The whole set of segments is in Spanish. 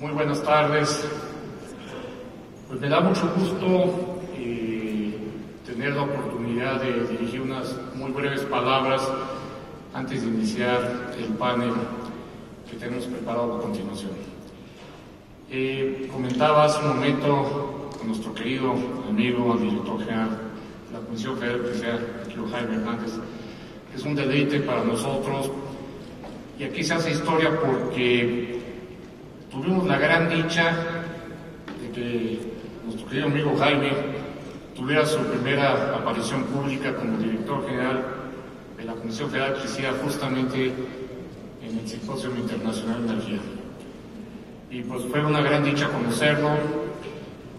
Muy buenas tardes. Pues me da mucho gusto eh, tener la oportunidad de dirigir unas muy breves palabras antes de iniciar el panel que tenemos preparado a continuación. Eh, comentaba hace un momento con nuestro querido amigo, director general de la Comisión Federal de Electricidad, Jaime Hernández, que es un deleite para nosotros. Y aquí se hace historia porque tuvimos la gran dicha de que nuestro querido amigo Jaime tuviera su primera aparición pública como director general de la Comisión Federal de Electricidad justamente en el Simposio Internacional de Energía. Y pues fue una gran dicha conocerlo,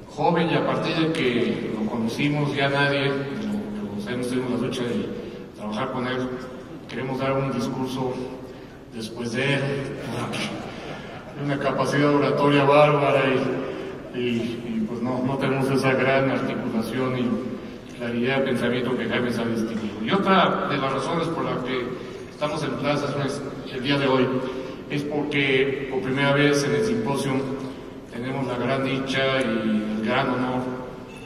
joven y a partir de que lo conocimos ya nadie, lo, hemos tenido la lucha de trabajar con él, queremos dar un discurso después de él, una capacidad oratoria bárbara y, pues no, no, tenemos esa gran articulación y claridad de pensamiento que Jaime ha distinguido. Y otra de las razones por las que estamos en plaza el día de hoy es porque por primera vez en el simposio tenemos la gran dicha y el gran honor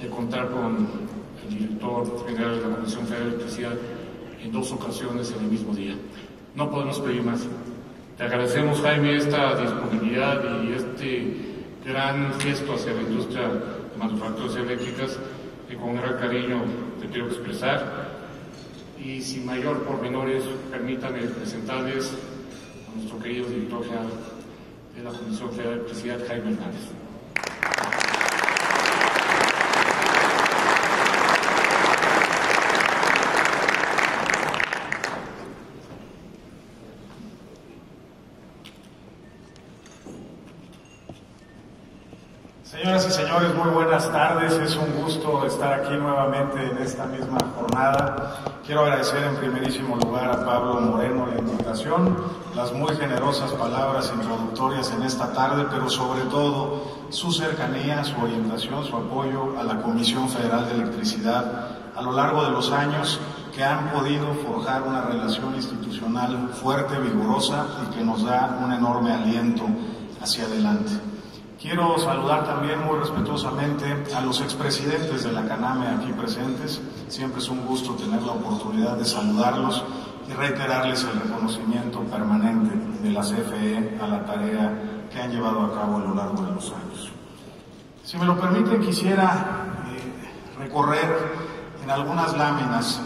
de contar con el director general de la Comisión Federal de Electricidad en dos ocasiones en el mismo día. No podemos pedir más. Te agradecemos, Jaime, esta disponibilidad y este gran gesto hacia la industria de manufacturas eléctricas que con gran cariño te quiero expresar. Y sin mayor pormenores, permítanme presentarles a nuestro querido director general de la Comisión Federal de Electricidad, Jaime Hernández. Señoras y señores, muy tardes. Es un gusto estar aquí nuevamente en esta misma jornada. Quiero agradecer en primerísimo lugar a Pablo Moreno la invitación, las muy generosas palabras introductorias en esta tarde, pero sobre todo su cercanía, su orientación, su apoyo a la Comisión Federal de Electricidad a lo largo de los años que han podido forjar una relación institucional fuerte, vigorosa y que nos da un enorme aliento hacia adelante. Quiero saludar también muy respetuosamente a los expresidentes de la CANAME aquí presentes. Siempre es un gusto tener la oportunidad de saludarlos y reiterarles el reconocimiento permanente de la CFE a la tarea que han llevado a cabo a lo largo de los años. Si me lo permiten, quisiera eh, recorrer en algunas láminas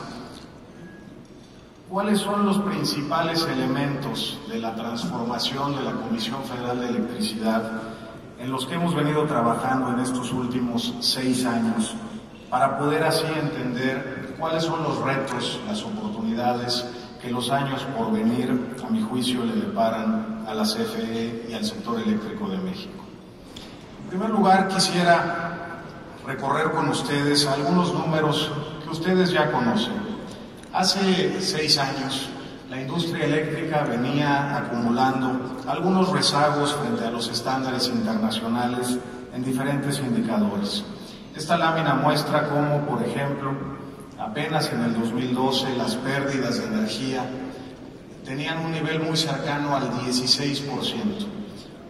cuáles son los principales elementos de la transformación de la Comisión Federal de Electricidad en los que hemos venido trabajando en estos últimos seis años para poder así entender cuáles son los retos, las oportunidades que los años por venir, a mi juicio, le deparan a la CFE y al sector eléctrico de México. En primer lugar, quisiera recorrer con ustedes algunos números que ustedes ya conocen. Hace seis años, la industria eléctrica venía acumulando algunos rezagos frente a los estándares internacionales en diferentes indicadores. Esta lámina muestra cómo, por ejemplo, apenas en el 2012 las pérdidas de energía tenían un nivel muy cercano al 16%.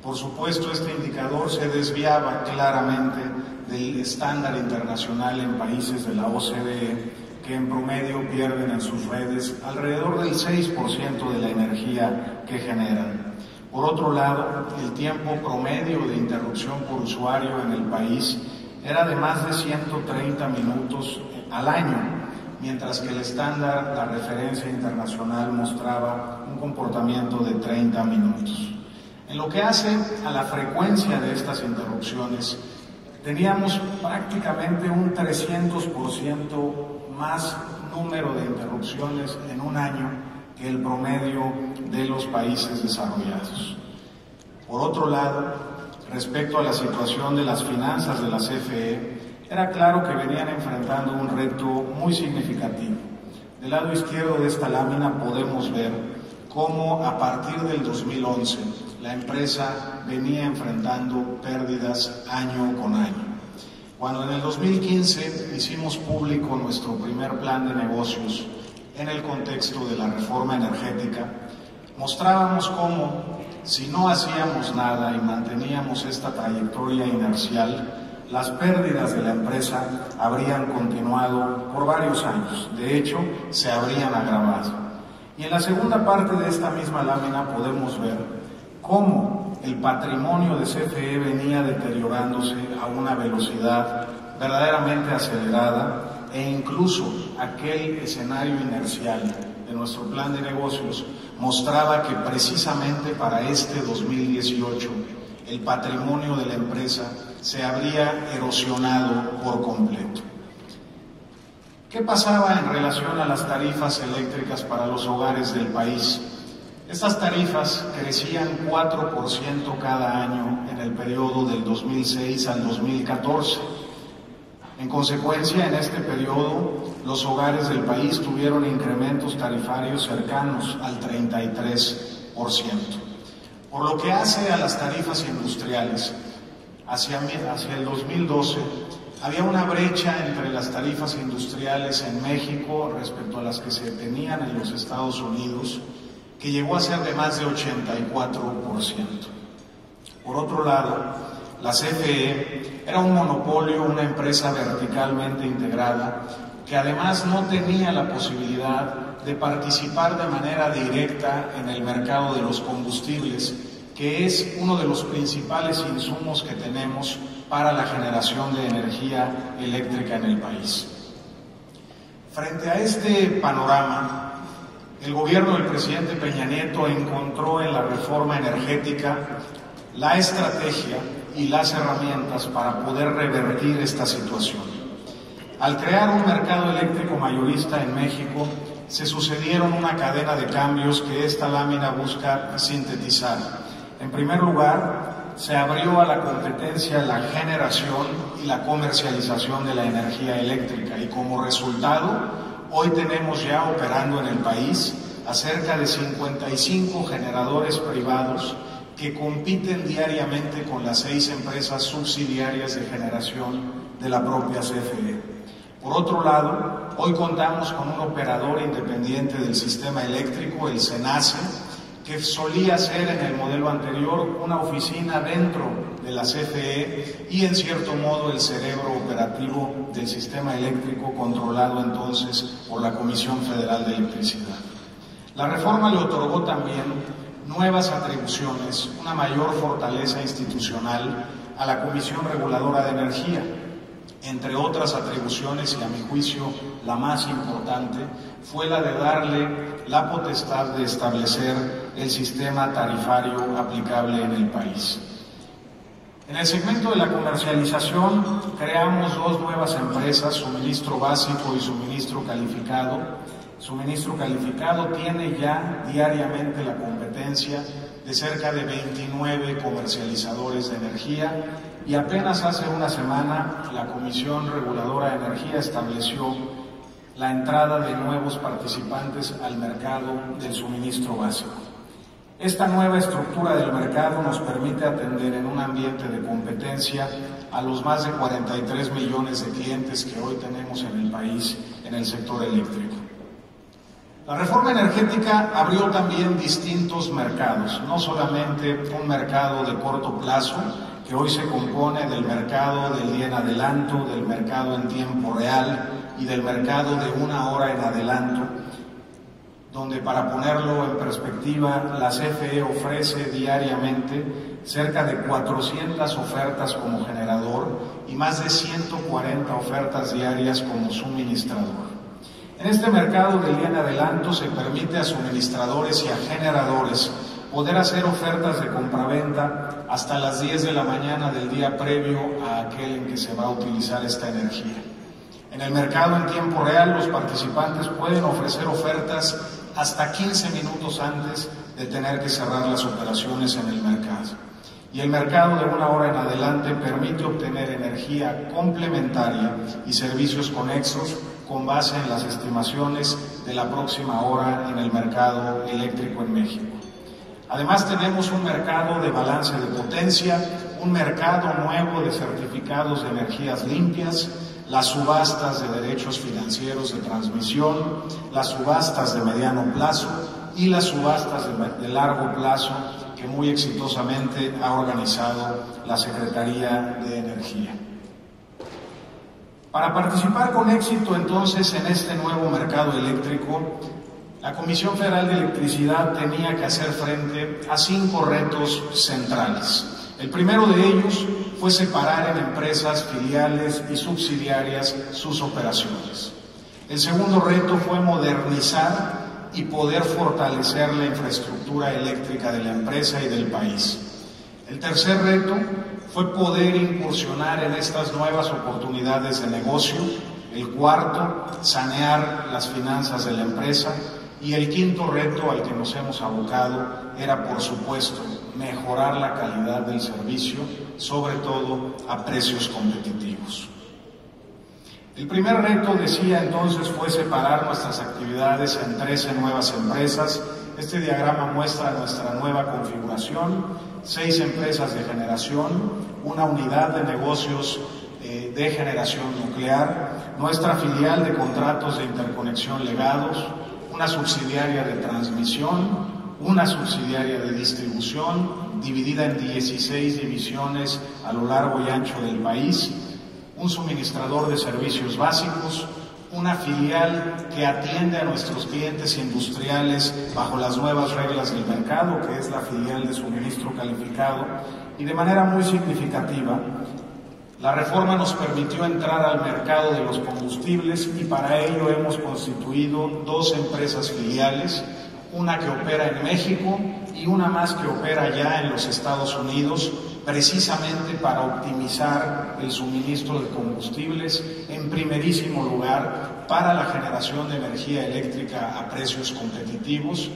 Por supuesto, este indicador se desviaba claramente del estándar internacional en países de la OCDE que en promedio pierden en sus redes alrededor del 6% de la energía que generan. Por otro lado, el tiempo promedio de interrupción por usuario en el país era de más de 130 minutos al año, mientras que el estándar, la referencia internacional, mostraba un comportamiento de 30 minutos. En lo que hace a la frecuencia de estas interrupciones, teníamos prácticamente un 300% más número de interrupciones en un año que el promedio de los países desarrollados. Por otro lado, respecto a la situación de las finanzas de la CFE, era claro que venían enfrentando un reto muy significativo. Del lado izquierdo de esta lámina podemos ver cómo a partir del 2011 la empresa venía enfrentando pérdidas año con año. Cuando en el 2015 hicimos público nuestro primer plan de negocios en el contexto de la reforma energética, mostrábamos cómo si no hacíamos nada y manteníamos esta trayectoria inercial, las pérdidas de la empresa habrían continuado por varios años. De hecho, se habrían agravado. Y en la segunda parte de esta misma lámina podemos ver cómo el patrimonio de CFE venía deteriorándose a una velocidad verdaderamente acelerada e incluso aquel escenario inercial de nuestro plan de negocios mostraba que precisamente para este 2018 el patrimonio de la empresa se habría erosionado por completo. ¿Qué pasaba en relación a las tarifas eléctricas para los hogares del país? Estas tarifas crecían 4% cada año en el periodo del 2006 al 2014. En consecuencia, en este periodo, los hogares del país tuvieron incrementos tarifarios cercanos al 33%. Por lo que hace a las tarifas industriales, hacia, hacia el 2012 había una brecha entre las tarifas industriales en México respecto a las que se tenían en los Estados Unidos, que llegó a ser de más de 84%. Por otro lado, la CFE era un monopolio, una empresa verticalmente integrada, que además no tenía la posibilidad de participar de manera directa en el mercado de los combustibles, que es uno de los principales insumos que tenemos para la generación de energía eléctrica en el país. Frente a este panorama, el gobierno del presidente Peña Nieto encontró en la reforma energética la estrategia y las herramientas para poder revertir esta situación. Al crear un mercado eléctrico mayorista en México, se sucedieron una cadena de cambios que esta lámina busca sintetizar. En primer lugar, se abrió a la competencia la generación y la comercialización de la energía eléctrica y como resultado, hoy tenemos ya operando en el país a cerca de 55 generadores privados que compiten diariamente con las seis empresas subsidiarias de generación de la propia CFE. Por otro lado, hoy contamos con un operador independiente del sistema eléctrico, el SENACE, que solía ser en el modelo anterior una oficina dentro de la CFE y en cierto modo el cerebro operativo del sistema eléctrico controlado entonces por la Comisión Federal de Electricidad. La reforma le otorgó también nuevas atribuciones, una mayor fortaleza institucional a la Comisión Reguladora de Energía, entre otras atribuciones, y a mi juicio la más importante, fue la de darle la potestad de establecer el sistema tarifario aplicable en el país. En el segmento de la comercialización creamos dos nuevas empresas, suministro básico y suministro calificado, suministro calificado tiene ya diariamente la competencia de cerca de 29 comercializadores de energía y apenas hace una semana la Comisión Reguladora de Energía estableció la entrada de nuevos participantes al mercado del suministro básico. Esta nueva estructura del mercado nos permite atender en un ambiente de competencia a los más de 43 millones de clientes que hoy tenemos en el país en el sector eléctrico. La reforma energética abrió también distintos mercados, no solamente un mercado de corto plazo, que hoy se compone del mercado del día en adelanto, del mercado en tiempo real y del mercado de una hora en adelanto, donde para ponerlo en perspectiva, la CFE ofrece diariamente cerca de 400 ofertas como generador y más de 140 ofertas diarias como suministrador. En este mercado del día en adelanto se permite a suministradores y a generadores poder hacer ofertas de compraventa hasta las 10 de la mañana del día previo a aquel en que se va a utilizar esta energía. En el mercado en tiempo real los participantes pueden ofrecer ofertas hasta 15 minutos antes de tener que cerrar las operaciones en el mercado. Y el mercado de una hora en adelante permite obtener energía complementaria y servicios conexos con base en las estimaciones de la próxima hora en el mercado eléctrico en México. Además tenemos un mercado de balance de potencia, un mercado nuevo de certificados de energías limpias, las subastas de derechos financieros de transmisión, las subastas de mediano plazo y las subastas de, largo plazo que muy exitosamente ha organizado la Secretaría de Energía. Para participar con éxito entonces en este nuevo mercado eléctrico, la Comisión Federal de Electricidad tenía que hacer frente a cinco retos centrales. El primero de ellos fue separar en empresas filiales y subsidiarias sus operaciones. El segundo reto fue modernizar y poder fortalecer la infraestructura eléctrica de la empresa y del país. El tercer reto fue poder incursionar en estas nuevas oportunidades de negocio. El cuarto, sanear las finanzas de la empresa. Y el quinto reto al que nos hemos abocado era, por supuesto, mejorar la calidad del servicio, sobre todo a precios competitivos. El primer reto, decía entonces, fue separar nuestras actividades en 13 nuevas empresas. Este diagrama muestra nuestra nueva configuración, seis empresas de generación, una unidad de negocios eh, de generación nuclear, nuestra filial de contratos de interconexión legados, una subsidiaria de transmisión, una subsidiaria de distribución dividida en 16 divisiones a lo largo y ancho del país, un suministrador de servicios básicos, una filial que atiende a nuestros clientes industriales bajo las nuevas reglas del mercado, que es la filial de suministro calificado, y de manera muy significativa, la reforma nos permitió entrar al mercado de los combustibles y para ello hemos constituido dos empresas filiales, una que opera en México y una más que opera ya en los Estados Unidos, precisamente para optimizar el suministro de combustibles, en primerísimo lugar para la generación de energía eléctrica a precios competitivos.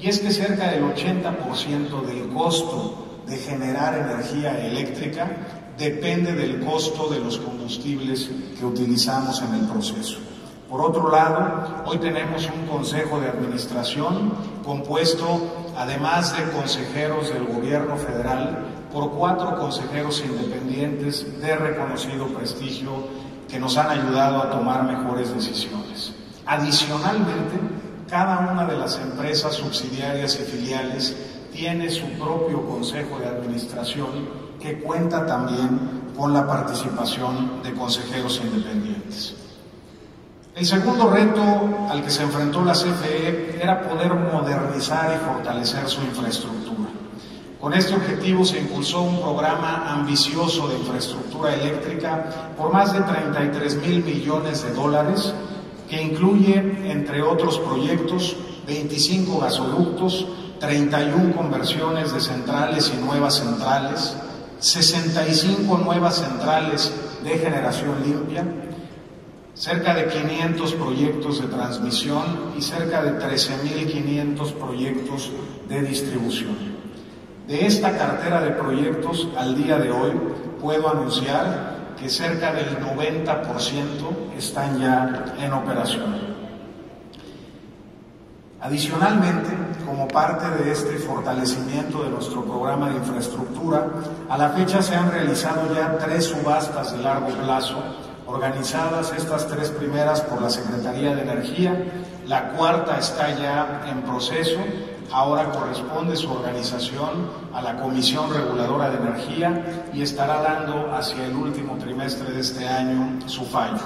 Y es que cerca del 80% del costo de generar energía eléctrica depende del costo de los combustibles que utilizamos en el proceso. Por otro lado, hoy tenemos un consejo de administración compuesto, además de consejeros del gobierno federal, por cuatro consejeros independientes de reconocido prestigio que nos han ayudado a tomar mejores decisiones. Adicionalmente, cada una de las empresas subsidiarias y filiales tiene su propio consejo de administración que cuenta también con la participación de consejeros independientes. El segundo reto al que se enfrentó la CFE era poder modernizar y fortalecer su infraestructura. Con este objetivo se impulsó un programa ambicioso de infraestructura eléctrica por más de 33 mil millones de dólares, que incluye, entre otros proyectos, 25 gasoductos, 31 conversiones de centrales y nuevas centrales, 65 nuevas centrales de generación limpia, cerca de 500 proyectos de transmisión y cerca de 13.500 proyectos de distribución. De esta cartera de proyectos, al día de hoy, puedo anunciar que cerca del 90% están ya en operación. Adicionalmente, como parte de este fortalecimiento de nuestro programa de infraestructura, a la fecha se han realizado ya tres subastas de largo plazo organizadas estas tres primeras por la Secretaría de Energía, la cuarta está ya en proceso, ahora corresponde su organización a la Comisión Reguladora de Energía y estará dando hacia el último trimestre de este año su fallo.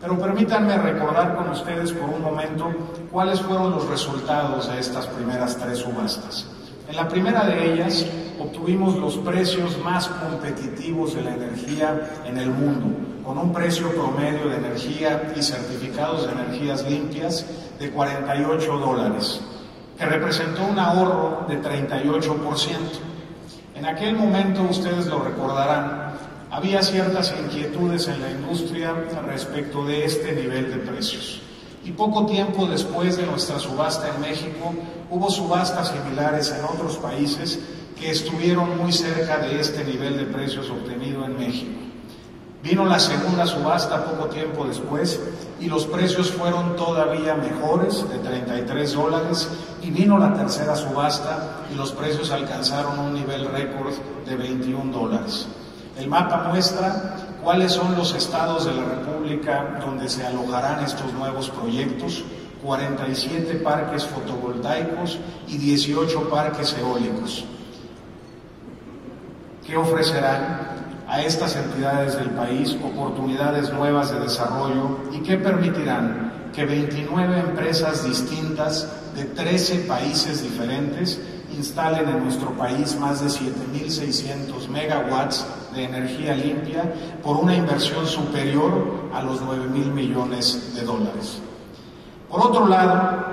Pero permítanme recordar con ustedes por un momento cuáles fueron los resultados de estas primeras tres subastas. En la primera de ellas obtuvimos los precios más competitivos de la energía en el mundo, con un precio promedio de energía y certificados de energías limpias de 48 dólares, que representó un ahorro de 38%. En aquel momento, ustedes lo recordarán, había ciertas inquietudes en la industria respecto de este nivel de precios. Y poco tiempo después de nuestra subasta en México, hubo subastas similares en otros países que estuvieron muy cerca de este nivel de precios obtenido en México. Vino la segunda subasta poco tiempo después y los precios fueron todavía mejores, de 33 dólares, y vino la tercera subasta y los precios alcanzaron un nivel récord de 21 dólares. El mapa muestra cuáles son los estados de la República donde se alojarán estos nuevos proyectos, 47 parques fotovoltaicos y 18 parques eólicos. que ofrecerán a estas entidades del país oportunidades nuevas de desarrollo y que permitirán que 29 empresas distintas de 13 países diferentes instalen en nuestro país más de 7.600 megawatts de energía limpia por una inversión superior a los 9.000 millones de dólares. Por otro lado,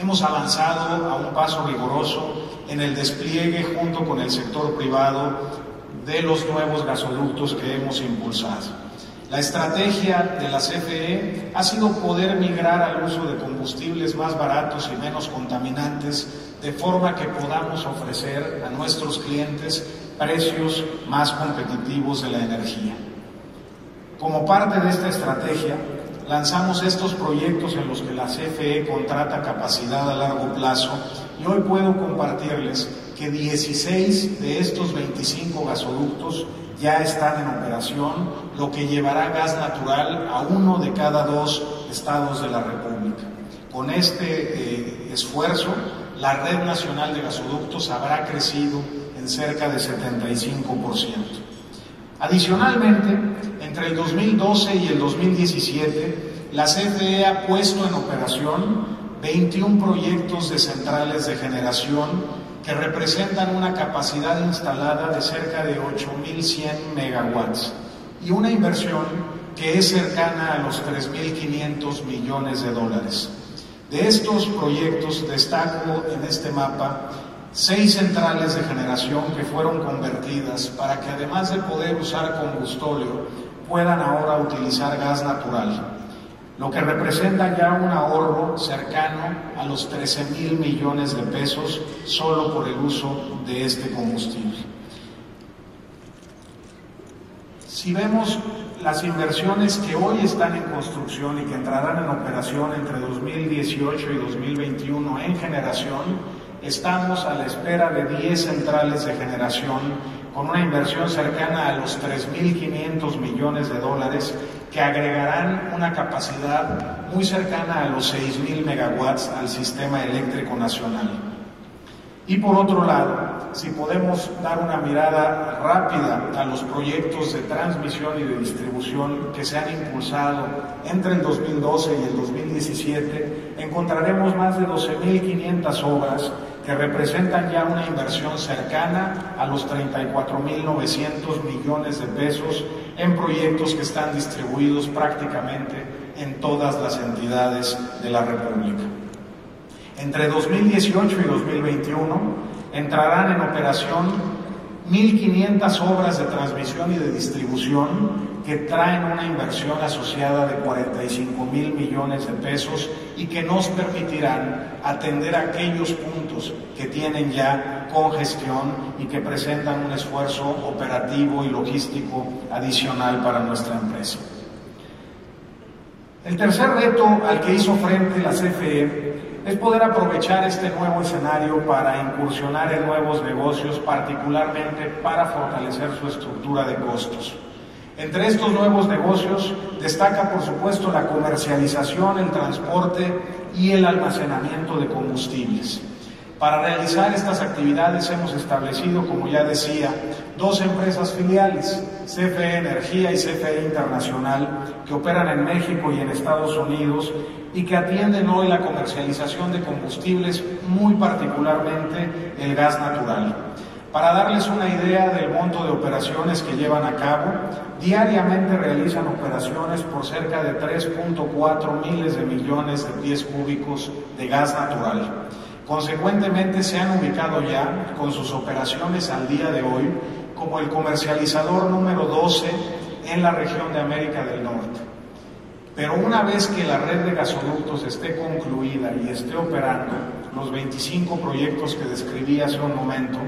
hemos avanzado a un paso vigoroso en el despliegue junto con el sector privado de los nuevos gasoductos que hemos impulsado. La estrategia de la CFE ha sido poder migrar al uso de combustibles más baratos y menos contaminantes, de forma que podamos ofrecer a nuestros clientes precios más competitivos de la energía. Como parte de esta estrategia, lanzamos estos proyectos en los que la CFE contrata capacidad a largo plazo y hoy puedo compartirles que 16 de estos 25 gasoductos ya están en operación, lo que llevará gas natural a uno de cada dos estados de la República. Con este eh, esfuerzo, la red nacional de gasoductos habrá crecido en cerca de 75%. Adicionalmente, entre el 2012 y el 2017, la CFE ha puesto en operación 21 proyectos de centrales de generación que representan una capacidad instalada de cerca de 8.100 megawatts y una inversión que es cercana a los 3.500 millones de dólares. De estos proyectos destaco en este mapa seis centrales de generación que fueron convertidas para que además de poder usar combustóleo, puedan ahora utilizar gas natural lo que representa ya un ahorro cercano a los 13 mil millones de pesos solo por el uso de este combustible. Si vemos las inversiones que hoy están en construcción y que entrarán en operación entre 2018 y 2021 en generación, estamos a la espera de 10 centrales de generación con una inversión cercana a los 3.500 millones de dólares que agregarán una capacidad muy cercana a los 6.000 megawatts al sistema eléctrico nacional. Y por otro lado, si podemos dar una mirada rápida a los proyectos de transmisión y de distribución que se han impulsado entre el 2012 y el 2017, encontraremos más de 12.500 obras que representan ya una inversión cercana a los 34.900 millones de pesos en proyectos que están distribuidos prácticamente en todas las entidades de la República. Entre 2018 y 2021 entrarán en operación 1.500 obras de transmisión y de distribución que traen una inversión asociada de 45 mil millones de pesos y que nos permitirán atender aquellos puntos que tienen ya congestión y que presentan un esfuerzo operativo y logístico adicional para nuestra empresa. El tercer reto al que hizo frente la CFE es poder aprovechar este nuevo escenario para incursionar en nuevos negocios, particularmente para fortalecer su estructura de costos. Entre estos nuevos negocios destaca, por supuesto, la comercialización, el transporte y el almacenamiento de combustibles. Para realizar estas actividades hemos establecido, como ya decía, dos empresas filiales, CFE Energía y CFE Internacional, que operan en México y en Estados Unidos y que atienden hoy la comercialización de combustibles, muy particularmente el gas natural. Para darles una idea del monto de operaciones que llevan a cabo, diariamente realizan operaciones por cerca de 3.4 miles de millones de pies cúbicos de gas natural. Consecuentemente se han ubicado ya con sus operaciones al día de hoy como el comercializador número 12 en la región de América del Norte. Pero una vez que la red de gasoductos esté concluida y esté operando, los 25 proyectos que describí hace un momento,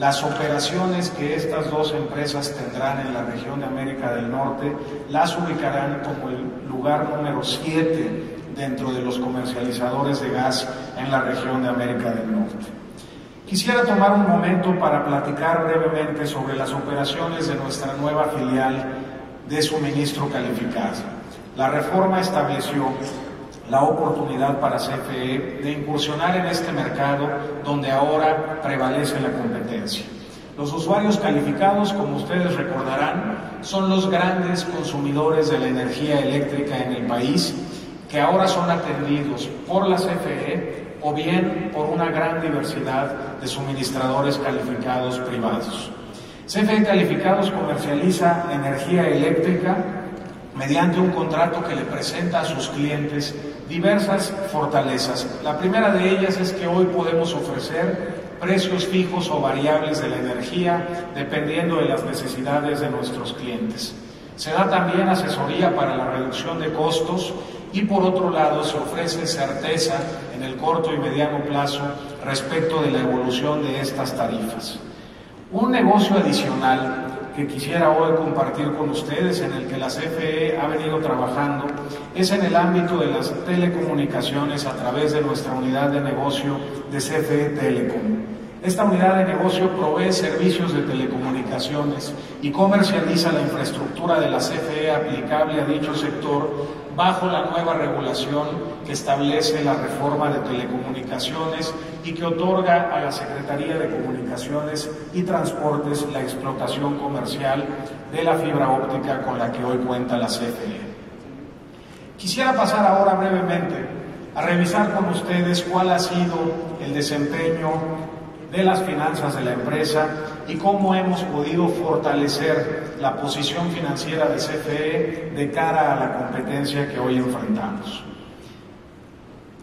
las operaciones que estas dos empresas tendrán en la región de América del Norte las ubicarán como el lugar número 7 dentro de los comercializadores de gas en la región de América del Norte. Quisiera tomar un momento para platicar brevemente sobre las operaciones de nuestra nueva filial de suministro calificado. La reforma estableció la oportunidad para CFE de incursionar en este mercado donde ahora prevalece la competencia. Los usuarios calificados, como ustedes recordarán, son los grandes consumidores de la energía eléctrica en el país, que ahora son atendidos por la CFE o bien por una gran diversidad de suministradores calificados privados. CFE Calificados comercializa energía eléctrica mediante un contrato que le presenta a sus clientes diversas fortalezas. La primera de ellas es que hoy podemos ofrecer precios fijos o variables de la energía dependiendo de las necesidades de nuestros clientes. Se da también asesoría para la reducción de costos y por otro lado se ofrece certeza en el corto y mediano plazo respecto de la evolución de estas tarifas. Un negocio adicional que quisiera hoy compartir con ustedes, en el que la CFE ha venido trabajando, es en el ámbito de las telecomunicaciones a través de nuestra unidad de negocio de CFE Telecom. Esta unidad de negocio provee servicios de telecomunicaciones y comercializa la infraestructura de la CFE aplicable a dicho sector bajo la nueva regulación que establece la reforma de telecomunicaciones y que otorga a la Secretaría de Comunicaciones y Transportes la explotación comercial de la fibra óptica con la que hoy cuenta la CFE. Quisiera pasar ahora brevemente a revisar con ustedes cuál ha sido el desempeño de las finanzas de la empresa y cómo hemos podido fortalecer la posición financiera de CFE de cara a la competencia que hoy enfrentamos.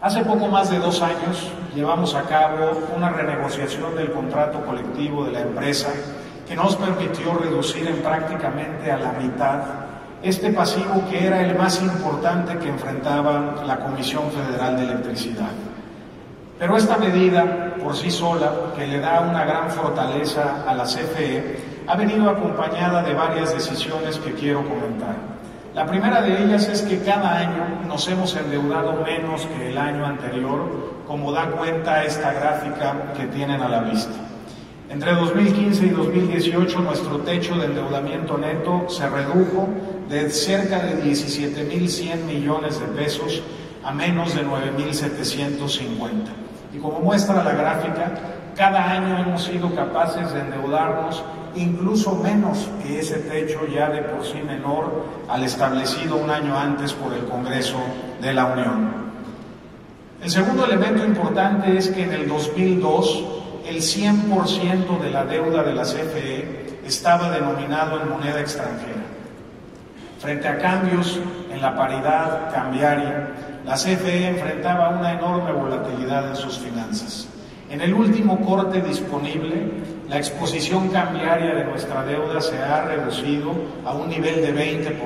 Hace poco más de dos años llevamos a cabo una renegociación del contrato colectivo de la empresa que nos permitió reducir en prácticamente a la mitad este pasivo que era el más importante que enfrentaba la Comisión Federal de Electricidad. Pero esta medida por sí sola, que le da una gran fortaleza a la CFE, ha venido acompañada de varias decisiones que quiero comentar. La primera de ellas es que cada año nos hemos endeudado menos que el año anterior, como da cuenta esta gráfica que tienen a la vista. Entre 2015 y 2018 nuestro techo de endeudamiento neto se redujo de cerca de 17.100 millones de pesos a menos de 9.750. Y como muestra la gráfica, cada año hemos sido capaces de endeudarnos incluso menos que ese techo ya de por sí menor al establecido un año antes por el Congreso de la Unión. El segundo elemento importante es que en el 2002 el 100% de la deuda de la CFE estaba denominado en moneda extranjera. Frente a cambios en la paridad cambiaria, la CFE enfrentaba una enorme volatilidad en sus finanzas. En el último corte disponible, la exposición cambiaria de nuestra deuda se ha reducido a un nivel de 20%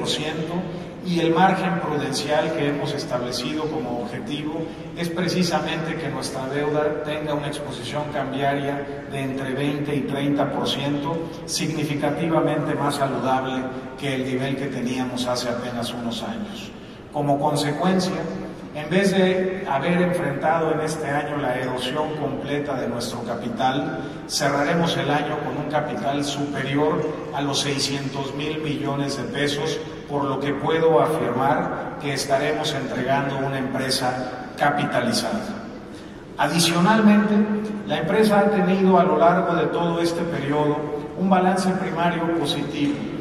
y el margen prudencial que hemos establecido como objetivo es precisamente que nuestra deuda tenga una exposición cambiaria de entre 20 y 30%, significativamente más saludable que el nivel que teníamos hace apenas unos años. Como consecuencia, en vez de haber enfrentado en este año la erosión completa de nuestro capital, cerraremos el año con un capital superior a los 600 mil millones de pesos, por lo que puedo afirmar que estaremos entregando una empresa capitalizada. Adicionalmente, la empresa ha tenido a lo largo de todo este periodo un balance primario positivo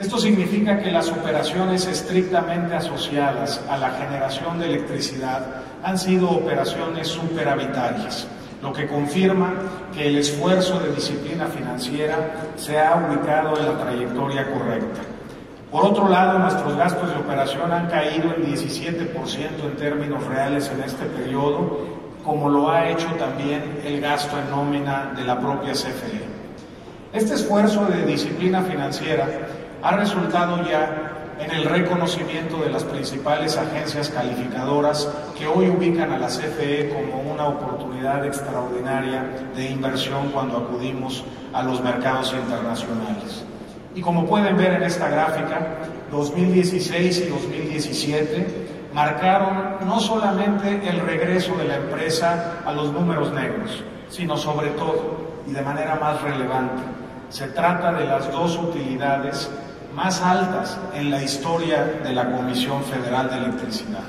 esto significa que las operaciones estrictamente asociadas a la generación de electricidad han sido operaciones superavitarias, lo que confirma que el esfuerzo de disciplina financiera se ha ubicado en la trayectoria correcta. Por otro lado, nuestros gastos de operación han caído en 17% en términos reales en este periodo, como lo ha hecho también el gasto en nómina de la propia CFE. Este esfuerzo de disciplina financiera ha resultado ya en el reconocimiento de las principales agencias calificadoras que hoy ubican a la CFE como una oportunidad extraordinaria de inversión cuando acudimos a los mercados internacionales. Y como pueden ver en esta gráfica, 2016 y 2017 marcaron no solamente el regreso de la empresa a los números negros, sino sobre todo, y de manera más relevante, se trata de las dos utilidades más altas en la historia de la Comisión Federal de Electricidad.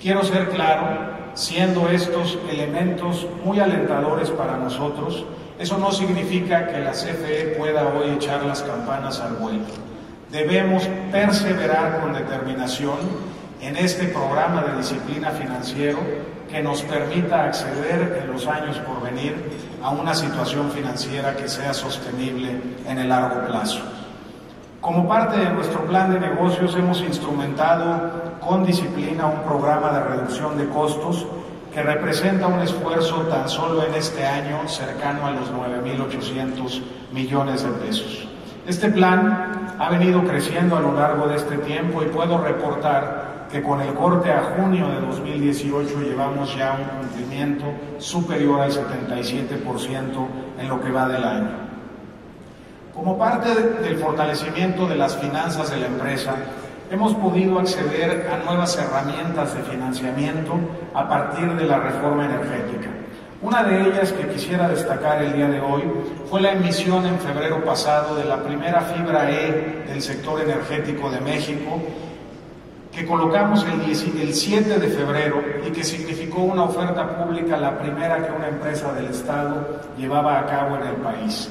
Quiero ser claro, siendo estos elementos muy alentadores para nosotros, Eso no significa que la CFE pueda hoy echar las campanas al vuelo. Debemos perseverar con determinación en este programa de disciplina financiero que nos permita acceder en los años por venir a una situación financiera que sea sostenible en el largo plazo. Como parte de nuestro plan de negocios hemos instrumentado con disciplina un programa de reducción de costos que representa un esfuerzo tan solo en este año cercano a los 9.800 millones de pesos. Este plan ha venido creciendo a lo largo de este tiempo y puedo reportar que con el corte a junio de 2018 llevamos ya un cumplimiento superior al 77% en lo que va del año. Como parte del fortalecimiento de las finanzas de la empresa, hemos podido acceder a nuevas herramientas de financiamiento a partir de la reforma energética. Una de ellas que quisiera destacar el día de hoy fue la emisión en febrero pasado de la primera fibra E del sector energético de México, que colocamos el, 7 de febrero y que significó una oferta pública, la primera que una empresa del Estado llevaba a cabo en el país.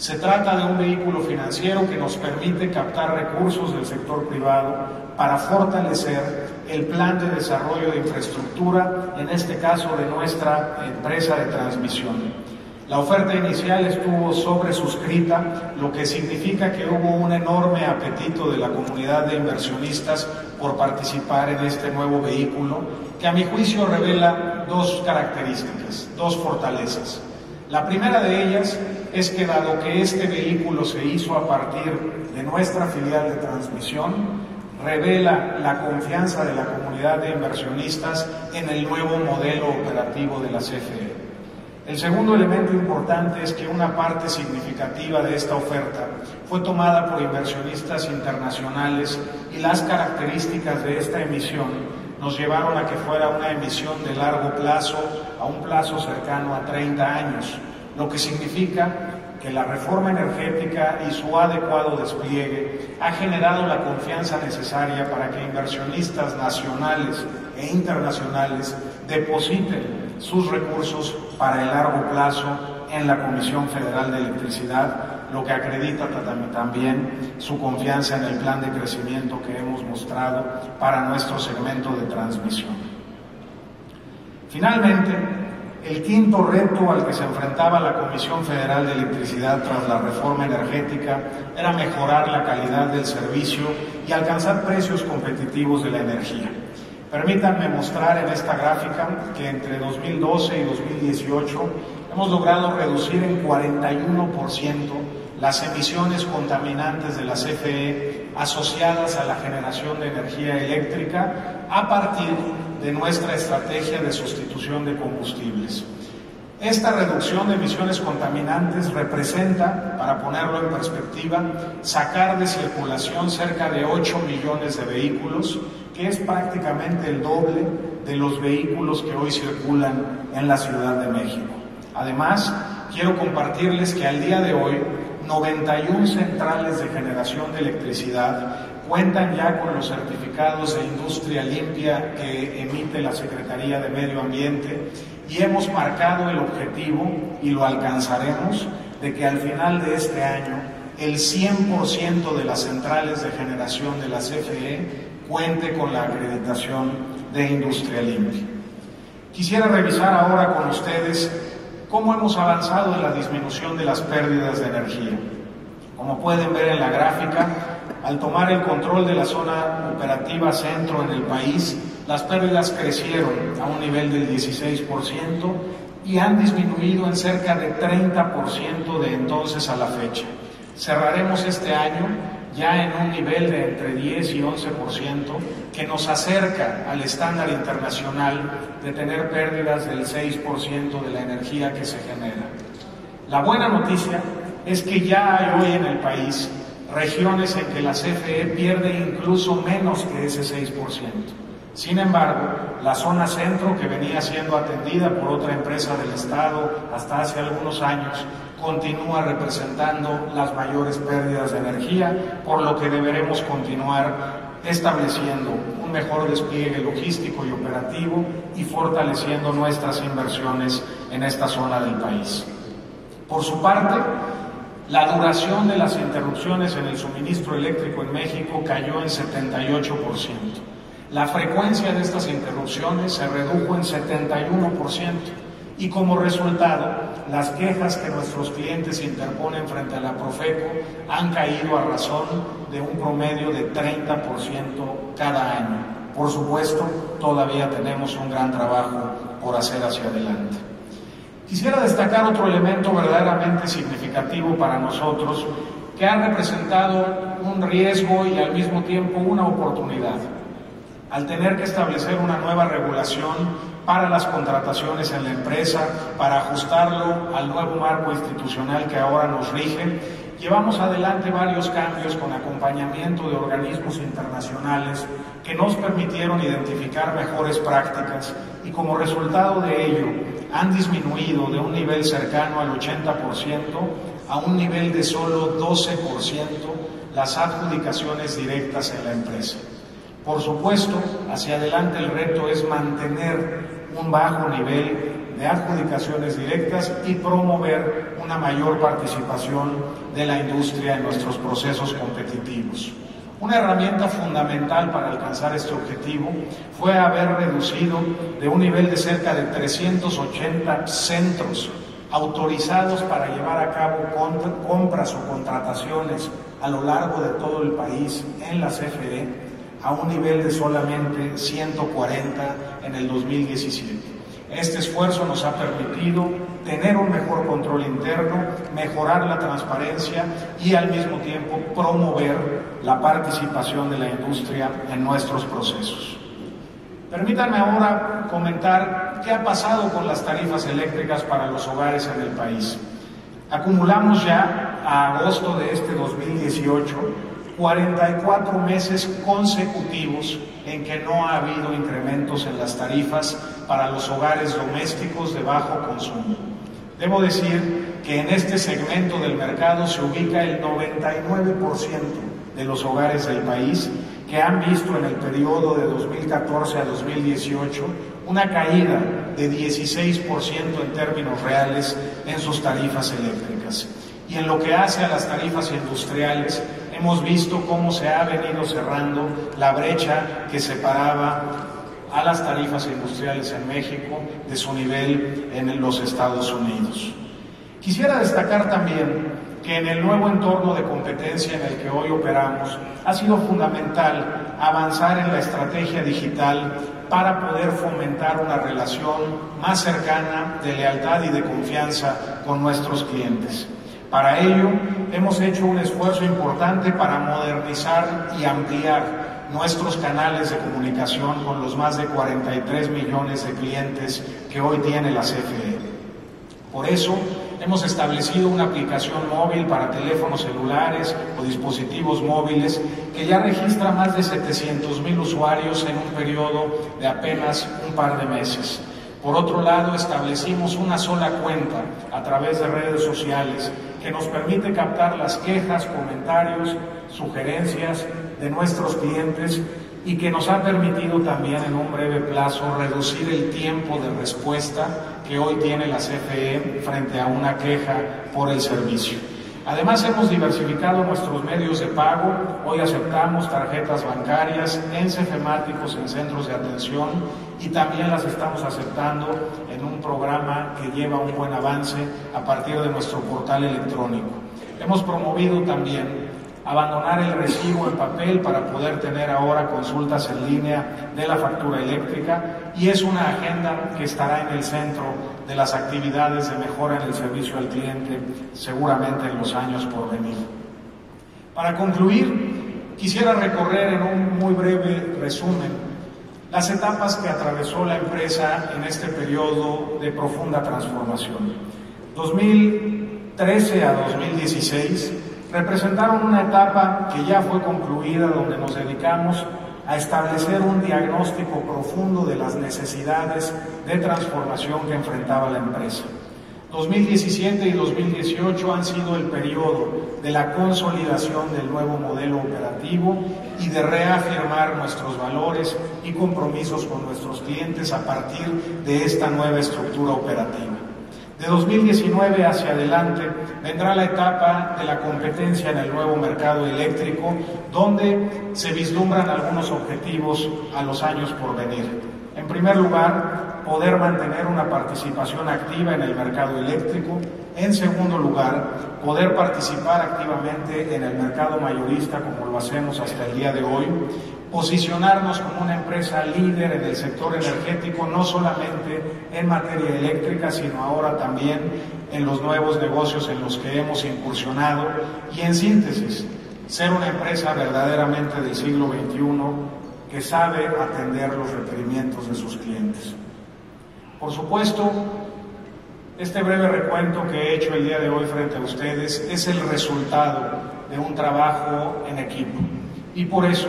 Se trata de un vehículo financiero que nos permite captar recursos del sector privado para fortalecer el plan de desarrollo de infraestructura, en este caso de nuestra empresa de transmisión. La oferta inicial estuvo sobresuscrita, lo que significa que hubo un enorme apetito de la comunidad de inversionistas por participar en este nuevo vehículo, que a mi juicio revela dos características, dos fortalezas. La primera de ellas es que dado que este vehículo se hizo a partir de nuestra filial de transmisión, revela la confianza de la comunidad de inversionistas en el nuevo modelo operativo de la CFE. El segundo elemento importante es que una parte significativa de esta oferta fue tomada por inversionistas internacionales y las características de esta emisión nos llevaron a que fuera una emisión de largo plazo, a un plazo cercano a 30 años, lo que significa que la reforma energética y su adecuado despliegue ha generado la confianza necesaria para que inversionistas nacionales e internacionales depositen sus recursos para el largo plazo en la Comisión Federal de Electricidad lo que acredita también su confianza en el plan de crecimiento que hemos mostrado para nuestro segmento de transmisión. Finalmente, el quinto reto al que se enfrentaba la Comisión Federal de Electricidad tras la reforma energética era mejorar la calidad del servicio y alcanzar precios competitivos de la energía. Permítanme mostrar en esta gráfica que entre 2012 y 2018 hemos logrado reducir en 41% las emisiones contaminantes de la CFE asociadas a la generación de energía eléctrica a partir de nuestra estrategia de sustitución de combustibles. Esta reducción de emisiones contaminantes representa, para ponerlo en perspectiva, sacar de circulación cerca de 8 millones de vehículos, que es prácticamente el doble de los vehículos que hoy circulan en la Ciudad de México. Además, quiero compartirles que al día de hoy 91 centrales de generación de electricidad cuentan ya con los certificados de industria limpia que emite la Secretaría de Medio Ambiente y hemos marcado el objetivo, y lo alcanzaremos, de que al final de este año el 100% de las centrales de generación de la CFE cuente con la acreditación de industria limpia. Quisiera revisar ahora con ustedes cómo hemos avanzado en la disminución de las pérdidas de energía. Como pueden ver en la gráfica, al tomar el control de la zona operativa centro en el país, las pérdidas crecieron a un nivel del 16% y han disminuido en cerca de 30% de entonces a la fecha. Cerraremos este año ya en un nivel de entre 10 y 11% que nos acerca al estándar internacional de tener pérdidas del 6% de la energía que se genera. La buena noticia es que ya hay hoy en el país regiones en que la CFE pierde incluso menos que ese 6%. Sin embargo, la zona centro, que venía siendo atendida por otra empresa del Estado hasta hace algunos años, continúa representando las mayores pérdidas de energía, por lo que deberemos continuar estableciendo un mejor despliegue logístico y operativo y fortaleciendo nuestras inversiones en esta zona del país. Por su parte, la duración de las interrupciones en el suministro eléctrico en México cayó en 78%. La frecuencia de estas interrupciones se redujo en 71% y como resultado, las quejas que nuestros clientes interponen frente a la Profeco han caído a razón de un promedio de 30% cada año. Por supuesto, todavía tenemos un gran trabajo por hacer hacia adelante. Quisiera destacar otro elemento verdaderamente significativo para nosotros que ha representado un riesgo y al mismo tiempo una oportunidad. Al tener que establecer una nueva regulación para las contrataciones en la empresa, para ajustarlo al nuevo marco institucional que ahora nos rige, llevamos adelante varios cambios con acompañamiento de organismos internacionales que nos permitieron identificar mejores prácticas y como resultado de ello han disminuido de un nivel cercano al 80% a un nivel de solo 12% las adjudicaciones directas en la empresa. Por supuesto, hacia adelante el reto es mantener un bajo nivel de adjudicaciones directas y promover una mayor participación de la industria en nuestros procesos competitivos. Una herramienta fundamental para alcanzar este objetivo fue haber reducido de un nivel de cerca de 380 centros autorizados para llevar a cabo compras o contrataciones a lo largo de todo el país en la CFE a un nivel de solamente 140 en el 2017. Este esfuerzo nos ha permitido tener un mejor control interno, mejorar la transparencia y al mismo tiempo promover la participación de la industria en nuestros procesos. Permítanme ahora comentar qué ha pasado con las tarifas eléctricas para los hogares en el país. Acumulamos ya a agosto de este 2018 44 meses consecutivos en que no ha habido incrementos en las tarifas para los hogares domésticos de bajo consumo. Debo decir que en este segmento del mercado se ubica el 99% de los hogares del país que han visto en el periodo de 2014 a 2018 una caída de 16% en términos reales en sus tarifas eléctricas. Y en lo que hace a las tarifas industriales, hemos visto cómo se ha venido cerrando la brecha que separaba a las tarifas industriales en México de su nivel en los Estados Unidos. Quisiera destacar también que en el nuevo entorno de competencia en el que hoy operamos ha sido fundamental avanzar en la estrategia digital para poder fomentar una relación más cercana de lealtad y de confianza con nuestros clientes. Para ello, hemos hecho un esfuerzo importante para modernizar y ampliar nuestros canales de comunicación con los más de 43 millones de clientes que hoy tiene la CFE. Por eso, hemos establecido una aplicación móvil para teléfonos celulares o dispositivos móviles que ya registra más de 700 mil usuarios en un periodo de apenas un par de meses. Por otro lado, establecimos una sola cuenta a través de redes sociales que nos permite captar las quejas, comentarios, sugerencias de nuestros clientes y que nos ha permitido también en un breve plazo reducir el tiempo de respuesta que hoy tiene la CFE frente a una queja por el servicio. Además hemos diversificado nuestros medios de pago. Hoy aceptamos tarjetas bancarias en cefemáticos, en centros de atención y también las estamos aceptando en un programa que lleva un buen avance a partir de nuestro portal electrónico. Hemos promovido también abandonar el recibo en papel para poder tener ahora consultas en línea de la factura eléctrica y es una agenda que estará en el centro de las actividades de mejora en el servicio al cliente seguramente en los años por venir. Para concluir, quisiera recorrer en un muy breve resumen las etapas que atravesó la empresa en este periodo de profunda transformación. 2013 a 2016 representaron una etapa que ya fue concluida donde nos dedicamos a establecer un diagnóstico profundo de las necesidades de transformación que enfrentaba la empresa. 2017 y 2018 han sido el periodo de la consolidación del nuevo modelo operativo y de reafirmar nuestros valores y compromisos con nuestros clientes a partir de esta nueva estructura operativa. De 2019 hacia adelante vendrá la etapa de la competencia en el nuevo mercado eléctrico, donde se vislumbran algunos objetivos a los años por venir. En primer lugar, poder mantener una participación activa en el mercado eléctrico. En segundo lugar, poder participar activamente en el mercado mayorista como lo hacemos hasta el día de hoy posicionarnos como una empresa líder en el sector energético, no solamente en materia eléctrica, sino ahora también en los nuevos negocios en los que hemos incursionado y en síntesis, ser una empresa verdaderamente del siglo XXI que sabe atender los requerimientos de sus clientes. Por supuesto, este breve recuento que he hecho el día de hoy frente a ustedes es el resultado de un trabajo en equipo y por eso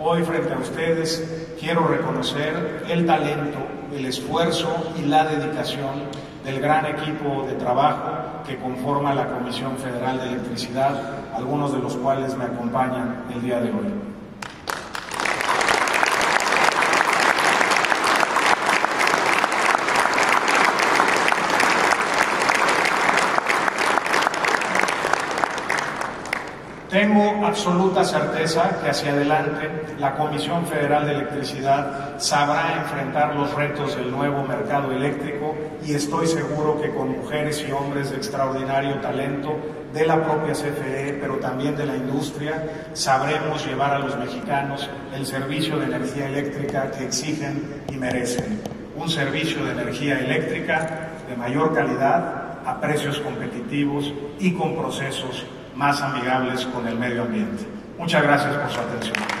Hoy frente a ustedes quiero reconocer el talento, el esfuerzo y la dedicación del gran equipo de trabajo que conforma la Comisión Federal de Electricidad, algunos de los cuales me acompañan el día de hoy. Tengo absoluta certeza que hacia adelante la Comisión Federal de Electricidad sabrá enfrentar los retos del nuevo mercado eléctrico y estoy seguro que con mujeres y hombres de extraordinario talento de la propia CFE, pero también de la industria, sabremos llevar a los mexicanos el servicio de energía eléctrica que exigen y merecen. Un servicio de energía eléctrica de mayor calidad, a precios competitivos y con procesos más amigables con el medio ambiente. Muchas gracias por su atención.